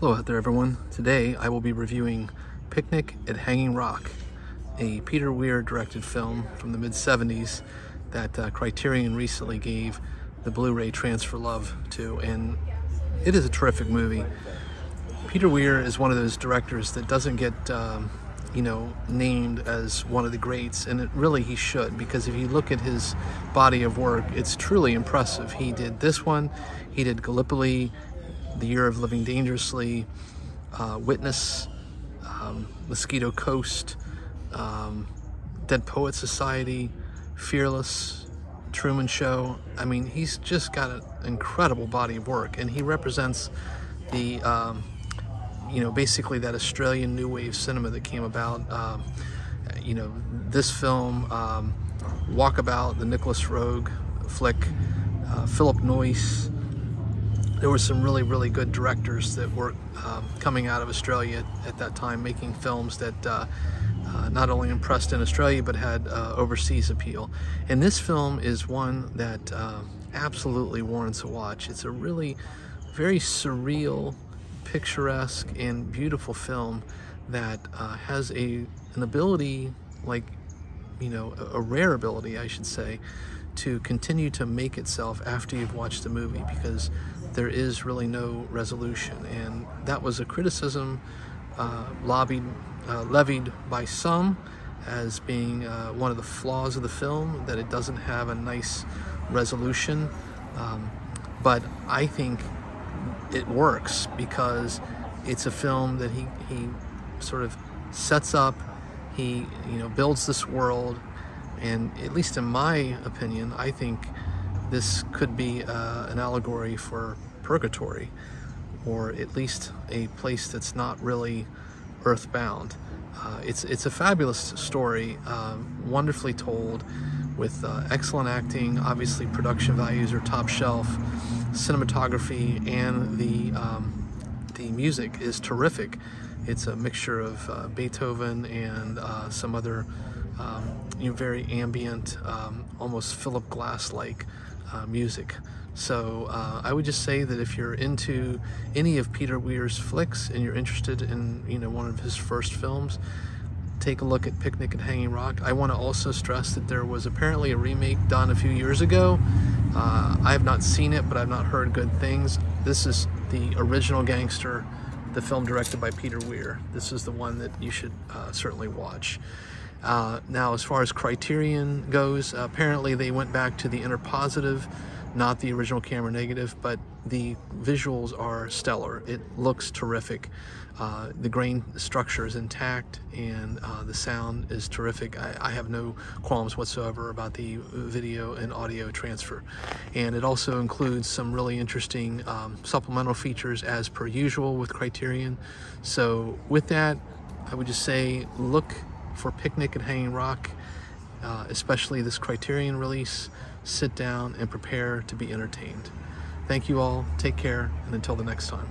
Hello out there everyone. Today I will be reviewing Picnic at Hanging Rock, a Peter Weir directed film from the mid-70s that uh, Criterion recently gave the Blu-ray Transfer Love to and it is a terrific movie. Peter Weir is one of those directors that doesn't get um, you know named as one of the greats and it really he should because if you look at his body of work it's truly impressive. He did this one, he did Gallipoli, the Year of Living Dangerously, uh, Witness, um, Mosquito Coast, um, Dead Poet Society, Fearless, Truman Show. I mean, he's just got an incredible body of work, and he represents the, um, you know, basically that Australian new wave cinema that came about. Um, you know, this film, um, Walkabout, the Nicolas Roeg flick, uh, Philip Noyce, there were some really, really good directors that were um, coming out of Australia at, at, that time, making films that uh, uh, not only impressed in Australia but had uh, overseas appeal. And this film is one that uh, absolutely warrants a watch. It's a really very surreal, picturesque, and beautiful film that uh, has a an ability like you know a, a rare ability I should say to continue to make itself after you've watched the movie because there is really no resolution. And that was a criticism uh, lobbied, uh, levied by some as being uh, one of the flaws of the film, that it doesn't have a nice resolution. Um, but I think it works because it's a film that he, he sort of sets up, he you know builds this world, and at least in my opinion, I think this could be uh, an allegory for purgatory, or at least a place that's not really earthbound. Uh, it's, it's a fabulous story, uh, wonderfully told, with uh, excellent acting. Obviously, production values are top shelf. Cinematography and the, um, the music is terrific. It's a mixture of uh, Beethoven and uh, some other um, you know, very ambient, um, almost Philip Glass-like uh, music. So uh, I would just say that if you're into any of Peter Weir's flicks and you're interested in you know one of his first films, take a look at Picnic at Hanging Rock. I want to also stress that there was apparently a remake done a few years ago. Uh, I have not seen it, but I've not heard good things. This is the original Gangster, the film directed by Peter Weir. This is the one that you should uh, certainly watch. Uh, now, as far as Criterion goes, apparently they went back to the Interpositive not the original camera negative, but the visuals are stellar. It looks terrific. Uh, the grain structure is intact and uh, the sound is terrific. I, I, have no qualms whatsoever about the video and audio transfer. And it also includes some really interesting um, supplemental features as per usual with Criterion. So with that, I would just say look for Picnic at Hanging Rock, uh, especially this Criterion release sit down and prepare to be entertained. Thank you all, take care, and until the next time.